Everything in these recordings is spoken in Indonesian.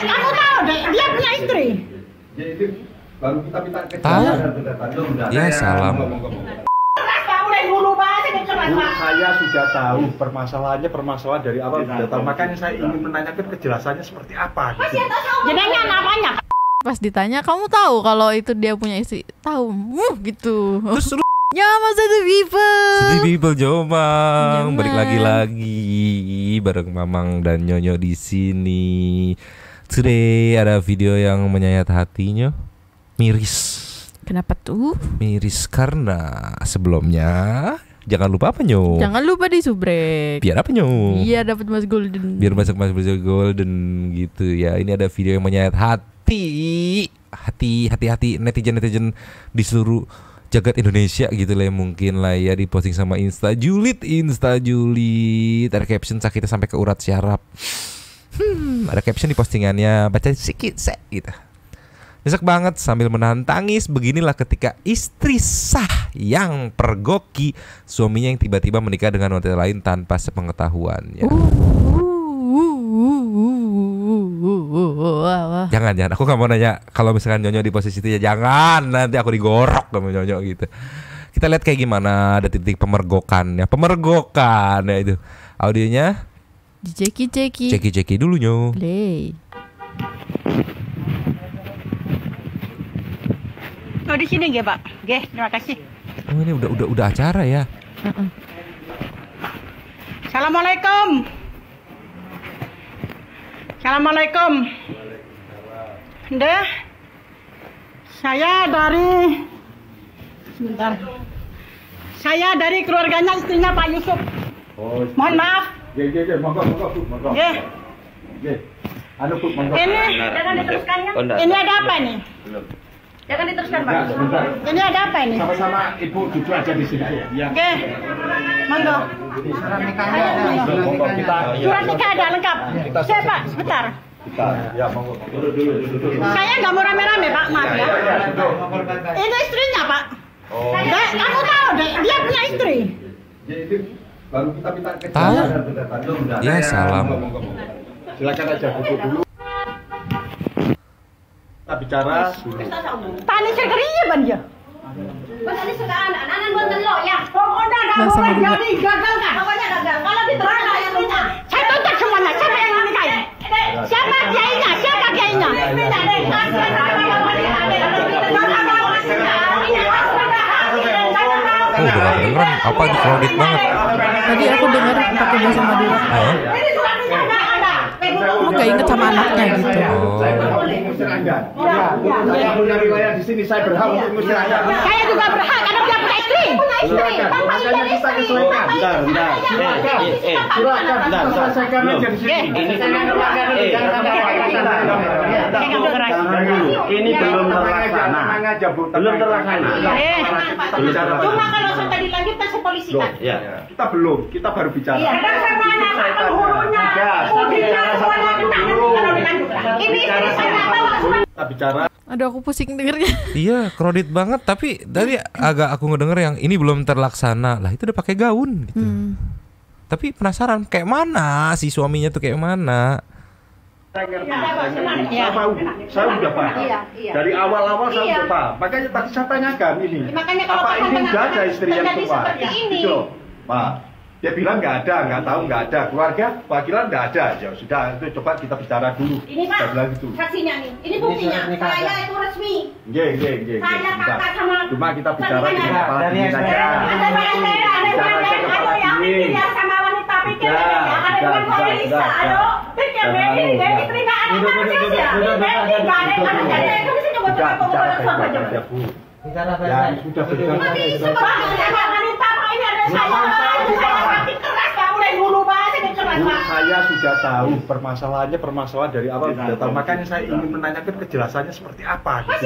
kamu tahu deh, dia punya istri. Jadi baru kita minta Tahu. Ya, salam. Bu, saya sudah tahu permasalahannya permasalahan dari awal sudah tahu makanya saya ingin menanyakan kejelasannya seperti apa gitu. Jenengan namanya Pas ditanya kamu tahu kalau itu dia punya istri, tahu, Wuh, gitu. Terus lu Ya masa itu people. Sedih people Jomang, Jangan. balik lagi lagi bareng Mamang dan Nyonyo di sini. Today ada video yang menyayat hatinya, miris, Kenapa tuh? miris karena sebelumnya jangan lupa apa nyo? Jangan lupa di subrek. Biar apa nyo? Iya dapat mas golden. Biar masuk masuk golden gitu ya. Ini ada video yang menyayat hati, hati, hati, hati netizen netizen di seluruh jagat Indonesia gitu lah ya mungkin lah ya di posting sama Insta Julit Insta Julit ada caption sakitnya sampai ke urat syaraf ada caption di postingannya baca sedikit sek gitu Nyesek banget sambil menahan tangis beginilah ketika istri sah yang pergoki suaminya yang tiba-tiba menikah dengan wanita lain tanpa sepengetahuannya. Jangan jangan aku nggak mau nanya kalau misalkan Nyonyo di posisi itu ya jangan nanti aku digorok sama Nyonyo gitu. Kita lihat kayak gimana ada titik pemergokannya, pemergokan ya itu. Audionya Ceki ceki. ceki-ceki dulu Nyo. Play. Oh di sini nggih, Pak. Nggih, terima kasih. Oh ini udah udah udah acara ya. Assalamualaikum. Assalamualaikum. Deh. Saya dari sebentar. Saya dari keluarganya istrinya Pak Yusuf. Oh, Mohon maaf. Ye ye ye, monggo monggo Bu, monggo. Nggih. Ye. Anu Bu, monggo. Ini jangan diteruskannya. Ini ada apa ini? Jangan diteruskan, Pak. Ini ada apa ini? Sama-sama Ibu duduk aja di sini ya. Ya. Oke. Monggo. Monggo kita Surat nikah ada lengkap. Saya Pak, sebentar. kita ya monggo. Duduk dulu. Saya nggak mau rame-rame Pak, maaf ya. Ya. Ini istrinya Pak. Oh. Dek, kamu tahu deh, dia punya istri. Baru kita minta Tahu. kejelasan Ya, salam. Silakan aja duduk dulu. Kita bicara dulu. Tani sekerinya ban ya. Tadi sudah anak, anak buatan lo ya. Pokoknya ada gagal kan. Pokoknya gagal. Kalau diterangkan istrinya. Saya tuntut semuanya. Siapa yang menikahi? Siapa kiainya? Siapa kiainya? Oh udah gak kedengeran apa itu crowded banget. Tadi aku dengar pakai bahasa Madura. Oh. Kamu gak inget sama anaknya gitu. Oh. Saya berhak untuk ngusir Anda. Ya, saya punya wilayah di sini, saya berhak untuk ngusir Anda. Saya juga berhak karena dia Silakan, makanya kita kesulitan. Bentar, bentar. Silakan, Eh, eh, silakan, Bentar, bentar. selesaikan aja di sini. Ini eh. Ini belum terlaksana. Belum terlaksana. Eh? Cuma kalau dilanjutkan kan. Ya. Kita belum, kita baru bicara. Iya, dulu. Ini istri saya. Kita bicara Aduh aku pusing dengernya. Iya, crowded banget tapi tadi agak aku ngedenger yang ini belum terlaksana. Lah itu udah pakai gaun gitu. Hmm. Tapi penasaran kayak mana si suaminya tuh kayak mana? saya ngerti, saya ngerti. Saya tahu, saya udah paham. Iya, iya. Dari awal-awal saya Iya. udah paham. Makanya tadi saya tanyakan ini. Makanya kalau apa ini udah ada istri yang tua? seperti ini. Gitu loh, Pak. Dia bilang nggak ada, nggak tahu nggak ada. Keluarga wakilan nggak ada. Ya sudah, itu coba kita bicara dulu. Ini Pak, Saya bilang gitu. saksinya nih. Ini buktinya. Saya itu resmi. Nggih, nggih, nggih. Saya kakak sama Cuma kita bicara dengan kepala Dari dingin aja. Ada barang merah, ada kepala Ayo yang pikir sama wanita pikir ya. Ada dengan Ayo, sudah. pikir Meli ya. terima anak Duduk, manusia. duduk, nggak ada anak jadi kamu sih coba coba bicara coba coba coba. Bicara Ya, sudah bicara. Tapi sebab ada wanita Pak, ini ada saya. Sudah tahu permasalahannya permasalahan dari awal sudah tahu. Makanya saya ingin menanyakan kejelasannya seperti apa. Gitu.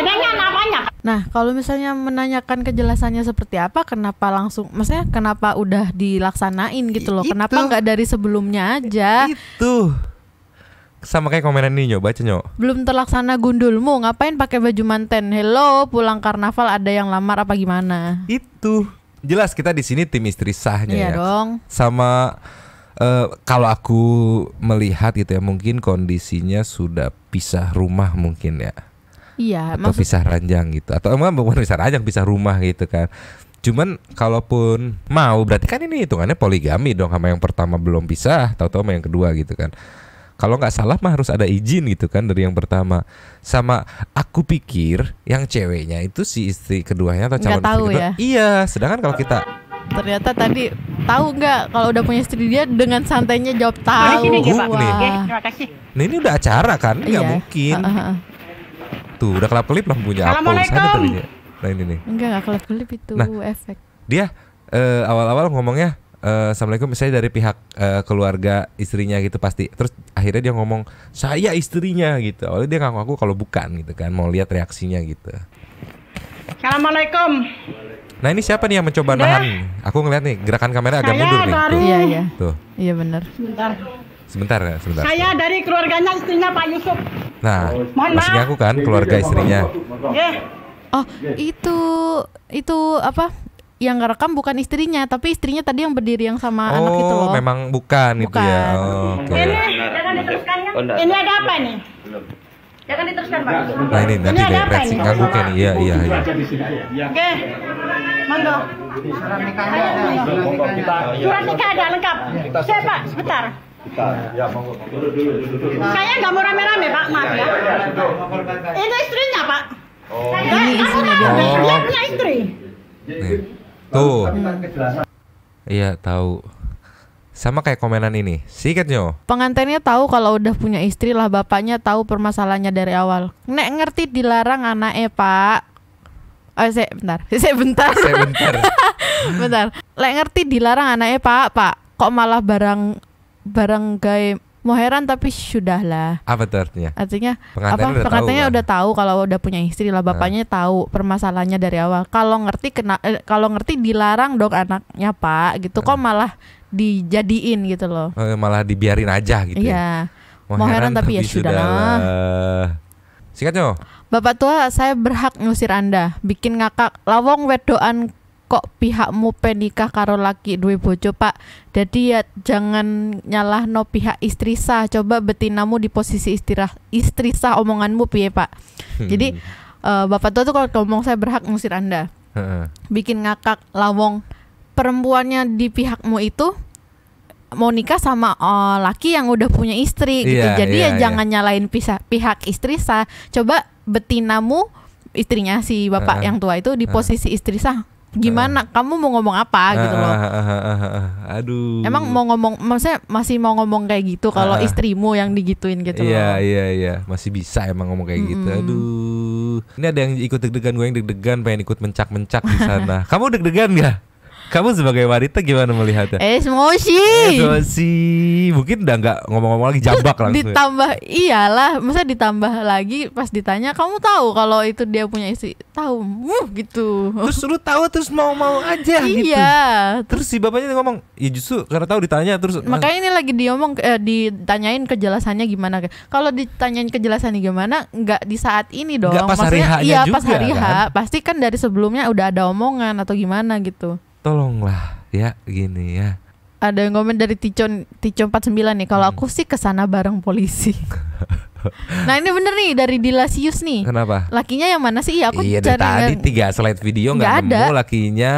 Namanya Nah, kalau misalnya menanyakan kejelasannya seperti apa, kenapa langsung, maksudnya kenapa udah dilaksanain gitu loh? Kenapa nggak dari sebelumnya aja? Itu. Sama kayak komenan ini Nyok, baca Nyok. Belum terlaksana gundulmu, ngapain pakai baju manten? Hello, pulang karnaval ada yang lamar apa gimana? Itu. Jelas kita di sini tim istri sahnya Iya ya. dong. Sama eh, kalau aku melihat gitu ya mungkin kondisinya sudah pisah rumah mungkin ya Iya, atau maksud pisah ranjang gitu atau emang bukan pisah ranjang pisah rumah gitu kan cuman kalaupun mau berarti kan ini hitungannya poligami dong sama yang pertama belum pisah tahu-tahu sama yang kedua gitu kan kalau nggak salah mah harus ada izin gitu kan dari yang pertama sama aku pikir yang ceweknya itu si istri keduanya atau calon tahu istri kedua ya? iya sedangkan kalau kita ternyata tadi tahu nggak kalau udah punya istri dia dengan santainya jawab tahu. nih. Terima kasih. nah ini udah acara kan nggak Iya. mungkin Heeh, heeh. tuh udah kelap kelip lampunya apa usahanya Assalamualaikum. tadinya nah ini nih Enggak, enggak kelip-kelip itu Nah. efek. dia eh, awal-awal ngomongnya eh, assalamualaikum misalnya dari pihak eh, keluarga istrinya gitu pasti terus akhirnya dia ngomong saya istrinya gitu awalnya dia ngaku-ngaku kalau bukan gitu kan mau lihat reaksinya gitu Assalamualaikum. nah ini siapa nih yang mencoba Udah. nahan aku ngeliat nih gerakan kamera agak Saya mundur nih dari- tuh, Iya, iya. tuh Iya benar. Sebentar. sebentar ya sebentar Saya dari keluarganya istrinya Pak Yusuf. nah Mohon masih ngaku kan keluarga istrinya Oke. Oh, itu itu apa? Yang ngerekam bukan istrinya, tapi istrinya tadi yang berdiri yang sama anak itu oh loh. memang bukan, itu ya Bukan. oh, oke Ini jangan diteruskan ya. Ini ada apa nih? Jangan diteruskan Pak. nah ini nanti Ini ada deh apa reaksi ini? ngangguknya nih iya iya iya Oke. Monggo. Surat nikah ada lengkap. Saya Pak, sebentar. ya monggo Saya nggak mau rame-rame Pak, maaf ya. Ini istrinya Pak. Ini istrinya dia. Oh. punya istri. Nih. Tuh. Iya, tahu. Sama kayak komenan ini. Sikat nyo. Pengantinnya tahu kalau udah punya istri lah bapaknya tahu permasalahannya dari awal. Nek ngerti dilarang anaknya pak. Oh, saya bentar, saya bentar, Saya bentar. bentar. Lek ngerti dilarang anaknya pak, pak. Kok malah barang barang gay mau heran tapi sudahlah. Apa tuh artinya? Artinya Pengantinnya apa? udah pengantinnya tahu, kan? udah tahu kalau udah punya istri lah bapaknya tahu permasalahannya dari awal. Kalau ngerti kena eh, kalau ngerti dilarang dong anaknya pak gitu. Kok malah dijadiin gitu loh. Eh, malah dibiarin aja gitu. ya. Iya. Mau heran tapi ya sudahlah. Sikat nyo. Bapak tua, saya berhak ngusir Anda. Bikin ngakak lawong wedoan kok pihakmu penikah karo laki duwe bojo, Pak. Jadi ya jangan nyalah no pihak istri sah. Coba betinamu di posisi istirah istri sah omonganmu piye, Pak. Jadi eh, Bapak tua tuh kalau ngomong saya berhak ngusir Anda. Bikin ngakak lawong perempuannya di pihakmu itu mau nikah sama eh, laki yang udah punya istri gitu. Iya, Jadi iya, ya iya. jangan nyalain pisah, pihak istri sah. Coba betinamu istrinya si bapak Heeh. yang tua itu di posisi istri sah. Gimana? Kamu mau ngomong apa gitu loh? Ah, ah, ah, ah. Aduh. Emang mau ngomong, maksudnya masih mau ngomong kayak gitu kalau Ah. istrimu yang digituin gitu Iya loh. iya iya masih bisa emang ngomong kayak gitu. Mm-mm. Aduh. Ini ada yang ikut deg-degan gue yang deg-degan pengen ikut mencak-mencak di sana. Kamu deg-degan gak? Kamu sebagai wanita gimana melihatnya? Eh, emosi. Sih mungkin udah nggak ngomong-ngomong lagi jambak langsung. ya. ditambah iyalah masa ditambah lagi pas ditanya kamu tahu kalau itu dia punya istri tahu uh, gitu Terus lu tahu terus mau-mau aja gitu. iya Terus si bapaknya ngomong, ya justru karena tahu ditanya terus makanya ini lagi diomong eh, ditanyain kejelasannya gimana kalau ditanyain kejelasannya gimana nggak di saat ini dong pas hari Maksudnya, H-nya iya pas hari H kan? pasti kan dari sebelumnya udah ada omongan atau gimana gitu tolonglah ya gini ya. ada yang komen dari Ticon Ticon 49 nih kalau Hmm. aku sih ke sana bareng polisi nah ini bener nih dari Dilasius nih Kenapa? lakinya yang mana sih Iya, aku iya cari tadi nggak- tiga slide video nggak ada. nemu lakinya.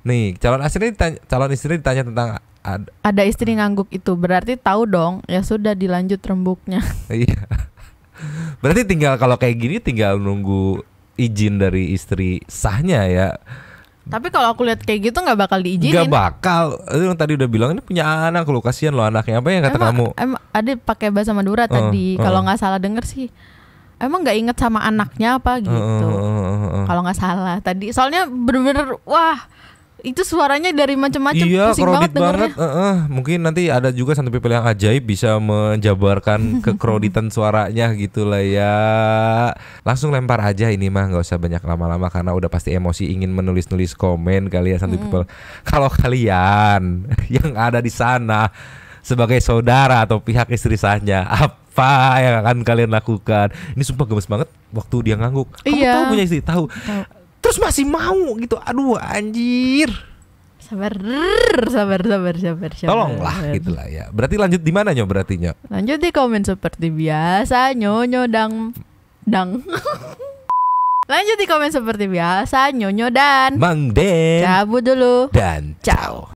Nih calon istri ditanya, calon istri ditanya tentang ad- ada istri ngangguk itu berarti tahu dong ya sudah dilanjut rembuknya Iya. Berarti tinggal kalau kayak gini tinggal nunggu izin dari istri sahnya ya. Tapi kalau aku lihat kayak gitu nggak bakal diizinin Gak bakal. Itu yang tadi udah bilang ini punya anak lu kasihan lo anaknya apa yang kata emang, kamu? emang ada pakai bahasa Madura tadi uh. kalau nggak salah denger sih emang nggak inget sama anaknya apa gitu Uh, uh, uh, uh. kalau nggak salah tadi soalnya bener-bener wah itu suaranya dari macam-macam Iya, pusing banget banget. eh, eh. Mungkin nanti ada juga satu people yang ajaib bisa menjabarkan kekreditan suaranya gitu lah ya. Langsung lempar aja ini mah nggak usah banyak lama-lama karena udah pasti emosi ingin menulis-nulis komen kali ya satu people. Kalau kalian yang ada di sana sebagai saudara atau pihak istri sahnya apa yang akan kalian lakukan? Ini sumpah gemes banget waktu dia ngangguk. Kamu Iya. tahu punya istri tahu. Tahu. Terus masih mau gitu. Aduh anjir. Sabar, sabar, sabar, sabar, sabar. Tolonglah gitu lah ya. Berarti lanjut di mana nyo berarti nyo? Lanjut di komen seperti biasa, nyonyo dang dang. Lanjut di komen seperti biasa, nyonyo dan Mang Den cabut dulu. dan ciao.